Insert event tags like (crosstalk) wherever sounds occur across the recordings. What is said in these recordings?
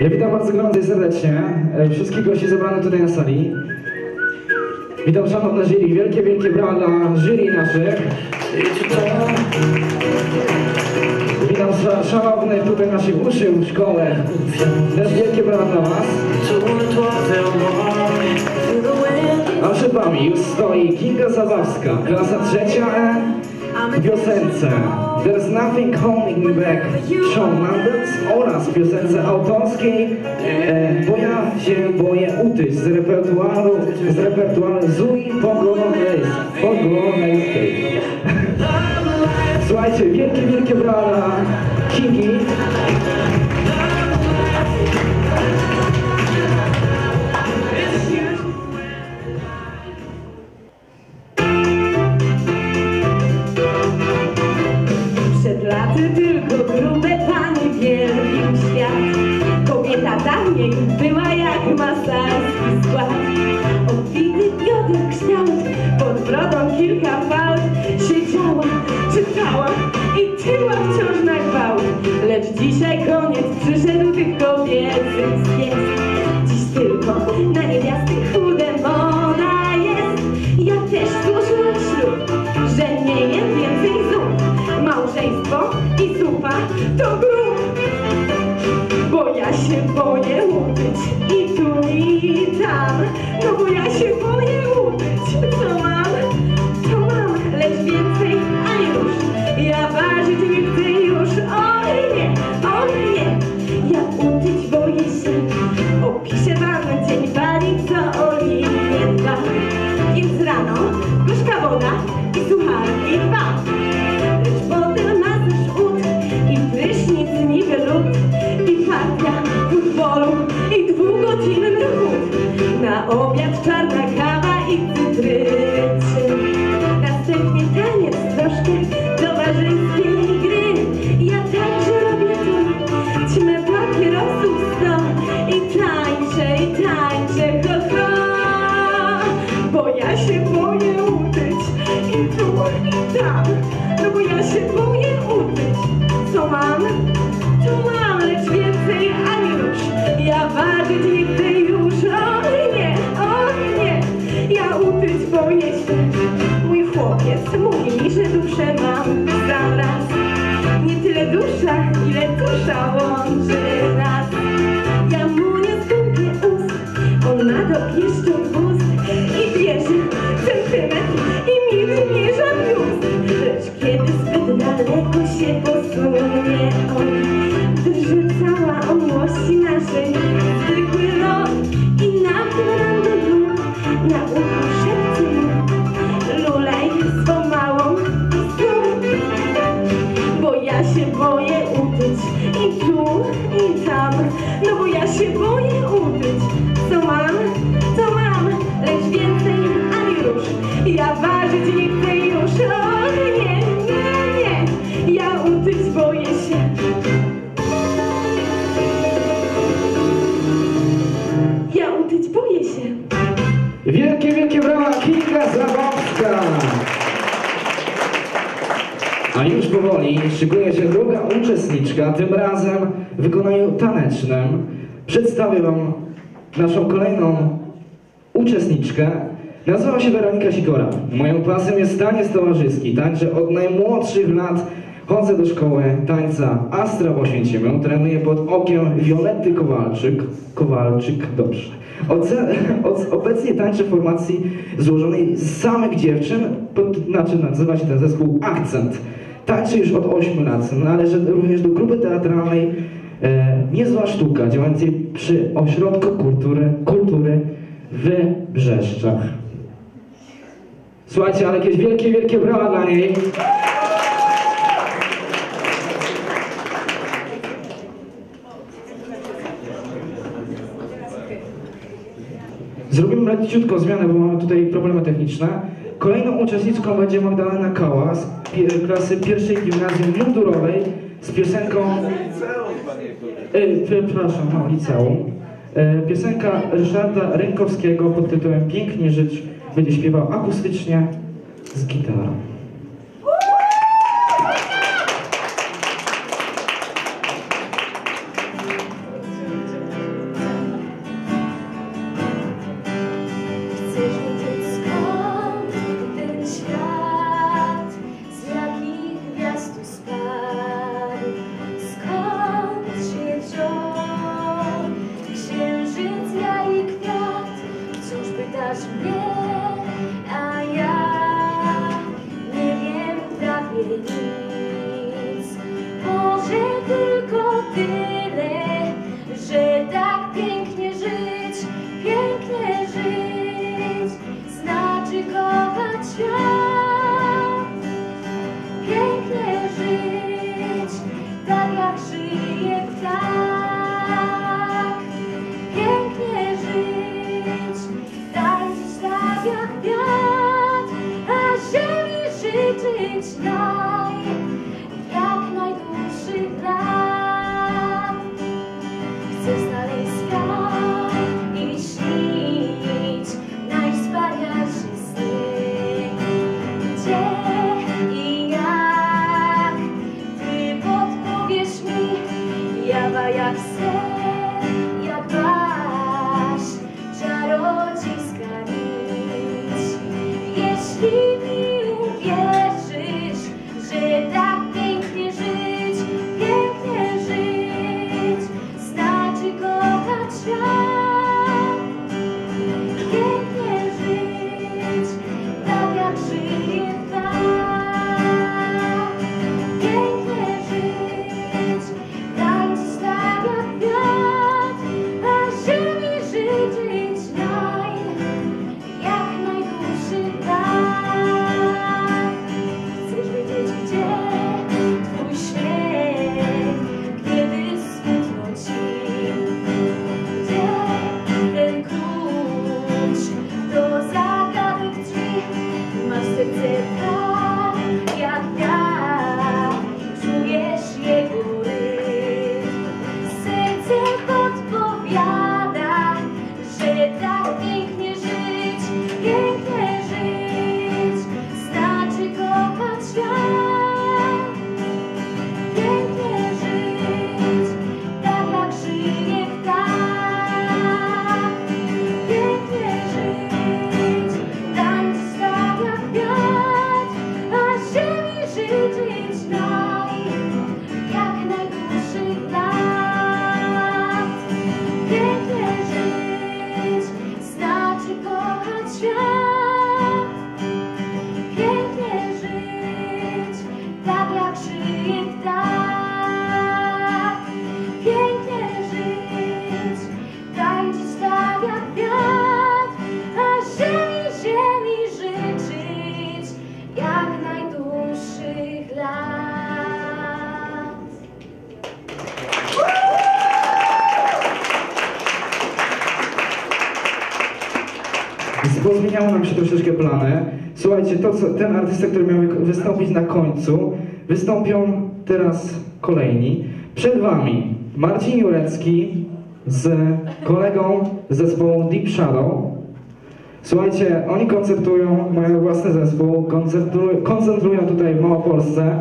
Ja witam bardzo gorąco i serdecznie e, wszystkich gości zebranych tutaj na sali. Witam szanowne jury, wielkie, wielkie brawa dla jury naszych. Witam sza- szanownych tutaj naszych uczniów szkoły. Też wielkie brawa dla was. A przed wami już stoi Kinga Zabawska, klasa trzecia E piosence There's Nothing Holding Me Back Shawn Mendes oraz piosence autorskiej e, Bo ja się boję utyć z repertuaru, z repertuaru Zui Pogonej Pogonejskiej. (laughs) Słuchajcie, wielkie, wielkie brawa Kingi. about. lugar. Mówi że duszę mam raz. Nie tyle dusza, ile dusza łączy nas. Ja mu nie skąpię ust, on ma do pieszczot powoli szykuje się druga uczestniczka, tym razem w wykonaniu tanecznym. Przedstawię Wam naszą kolejną uczestniczkę. Nazywa się Weronika Sikora. Moją pasją jest taniec towarzyski. Tańczę od najmłodszych lat. Chodzę do szkoły tańca Astra w Oświęcimiu. Trenuję pod okiem Violetty Kowalczyk. Kowalczyk, dobrze. Oce, (laughs) od, obecnie tańczę w formacji złożonej z samych dziewczyn, pod, znaczy nazywa się ten zespół Akcent. Tańczę już od 8 lat. Należę również do grupy teatralnej e, Niezła Sztuka, działającej przy Ośrodku Kultury, Kultury w Brzeszczach. Słuchajcie, ale jakieś wielkie, wielkie brawa dla niej. Zrobimy leciutko zmianę, bo mamy tutaj problemy techniczne. Kolejną uczestniczką będzie Magdalena Kała z klasy pierwszej gimnazjum mundurowej z piosenką... E, przepraszam, no, liceum. E, piosenka Ryszarda Rękowskiego pod tytułem Pięknie żyć będzie śpiewał akustycznie z gitarą. wszystkie plany. Słuchajcie, to, co, ten artysta, który miał wystąpić na końcu, wystąpią teraz kolejni. Przed wami Marcin Jurecki z kolegą z zespołu Deep Shadow. Słuchajcie, oni koncertują, mają własny zespół, koncentrują tutaj w Małopolsce.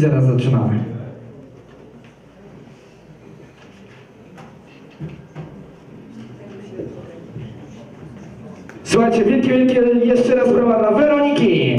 zaraz zaczynamy. Słuchajcie, wielkie, wielkie jeszcze raz brawa dla Weroniki.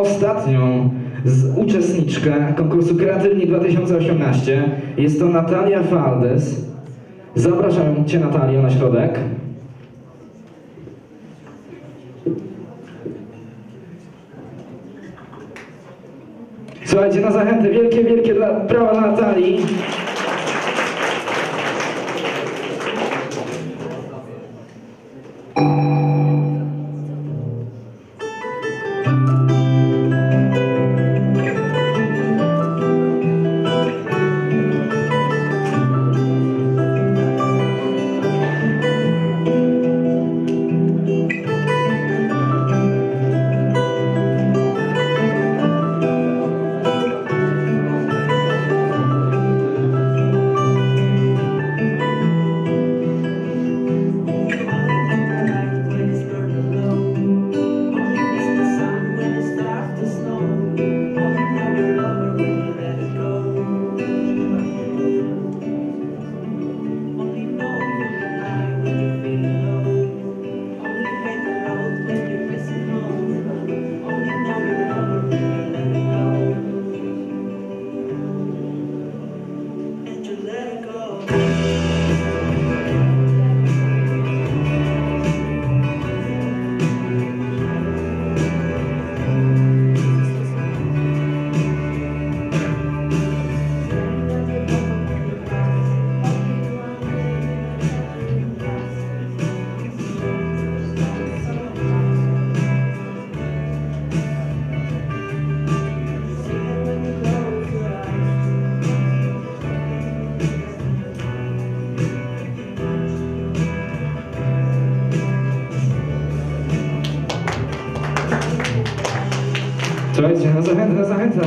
Ostatnią z uczestniczkę konkursu Kreatywni 2018. Jest to Natalia Faldes. Zapraszam Cię Natalio na środek. Słuchajcie, na zachętę wielkie, wielkie dla, brawa Natalii. Słuchajcie, na zachętę, na zachętę.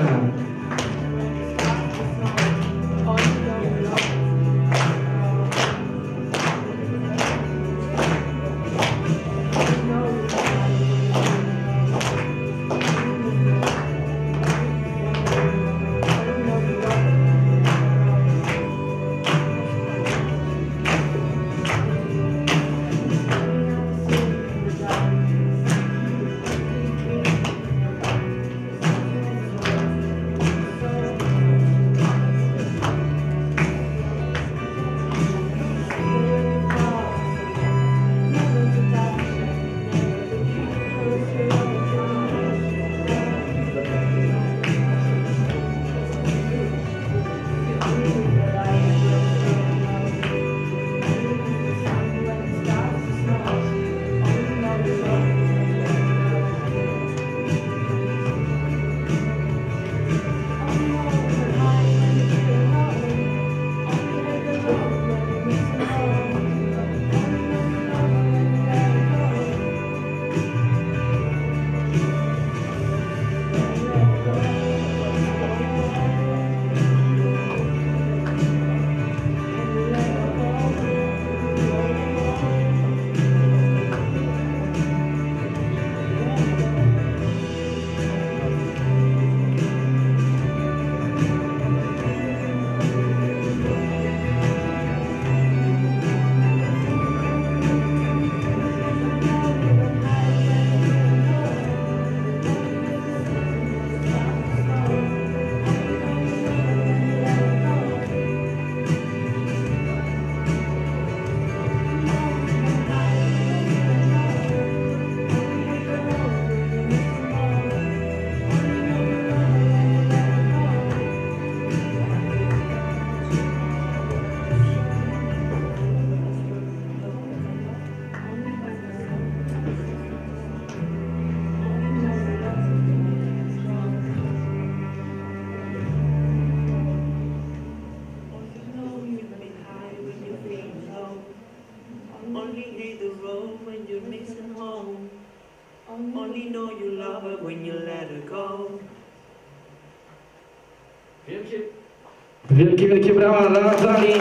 Wielkie, brawa dla Natalii.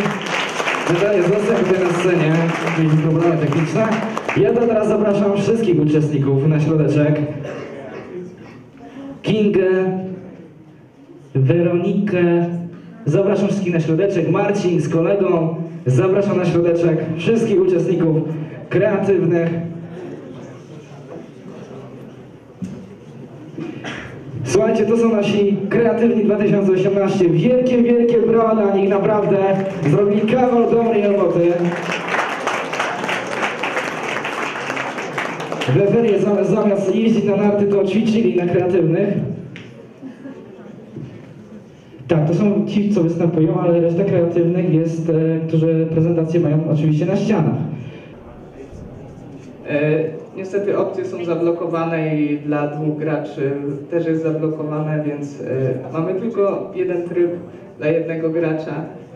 Natalia, tutaj na scenie. Mieliśmy problemy techniczne. Ja to teraz zapraszam wszystkich uczestników na środeczek. Kingę, Weronikę. Zapraszam wszystkich na środeczek. Marcin z kolegą. Zapraszam na środeczek wszystkich uczestników kreatywnych. Słuchajcie, to są nasi kreatywni 2018. Wielkie, wielkie brawa dla nich, naprawdę. Zrobili kawał dobrej roboty. W zamiast jeździć na narty, to ćwiczyli na kreatywnych. Tak, to są ci, co występują, ale reszta kreatywnych jest, e, którzy prezentacje mają oczywiście na ścianach. E, Niestety opcje są zablokowane i dla dwóch graczy też jest zablokowane, więc e, mamy tylko jeden tryb dla jednego gracza.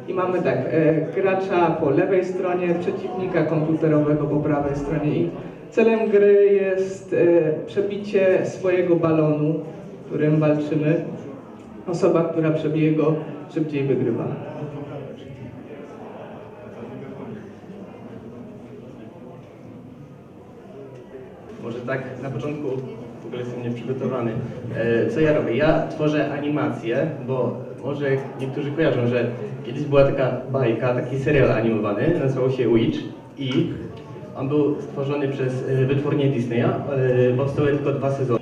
I mamy tak, e, gracza po lewej stronie, przeciwnika komputerowego po prawej stronie. I celem gry jest e, przebicie swojego balonu, którym walczymy. Osoba, która przebije go szybciej wygrywa. Może tak na początku w ogóle jestem nieprzygotowany. E, Co ja robię? Ja tworzę animacje, bo może niektórzy kojarzą, że kiedyś była taka bajka, taki serial animowany, nazywał się Witch i on był stworzony przez e, wytwórnię Disneya. E, Powstały tylko dwa sezony.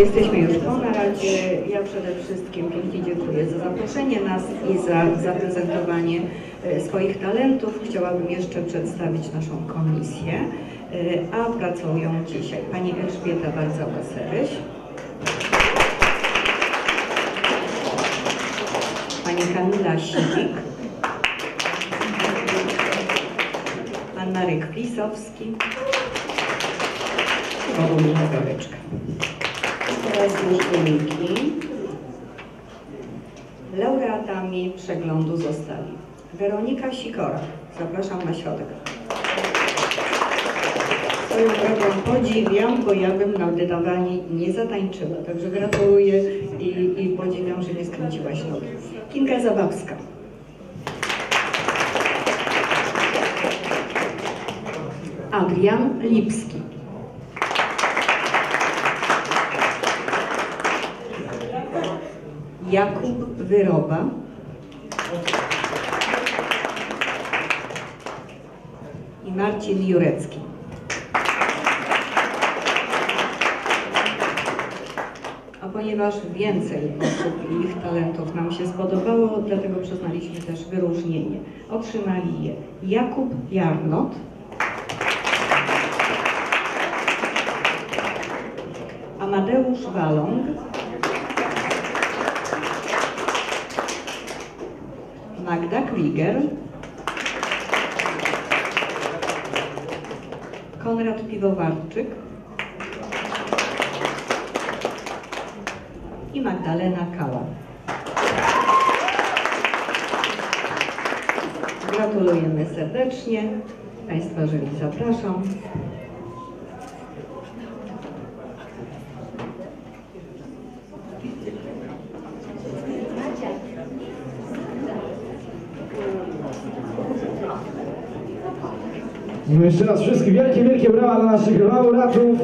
Jesteśmy już po naradzie. Ja przede wszystkim pięknie dziękuję za zaproszenie nas i za zaprezentowanie e, swoich talentów. Chciałabym jeszcze przedstawić naszą komisję, e, a pracują dzisiaj Pani Elżbieta Balcała-Seryś, Pani Kamila Siwik, Pan Marek Plisowski i Paulina Już wyniki. Laureatami przeglądu zostali Weronika Sikora. Zapraszam na środek. Swoją drogą podziwiam, bo ja bym na wydawaniu nie zatańczyła. Także gratuluję i, i podziwiam, że nie skręciłaś nogi. Kinga Zabawska. Adrian Lipski. Jakub Wyroba. I Marcin Jurecki. A ponieważ więcej osób i ich talentów nam się spodobało, dlatego przyznaliśmy też wyróżnienie. Otrzymali je Jakub Jarnot, Amadeusz Waląg, Magda Krieger, Konrad Piwowarczyk i Magdalena Kała. Gratulujemy serdecznie. Państwa jury zapraszam. Jeszcze raz wszystkie wielkie, wielkie brawa dla naszych laureatów.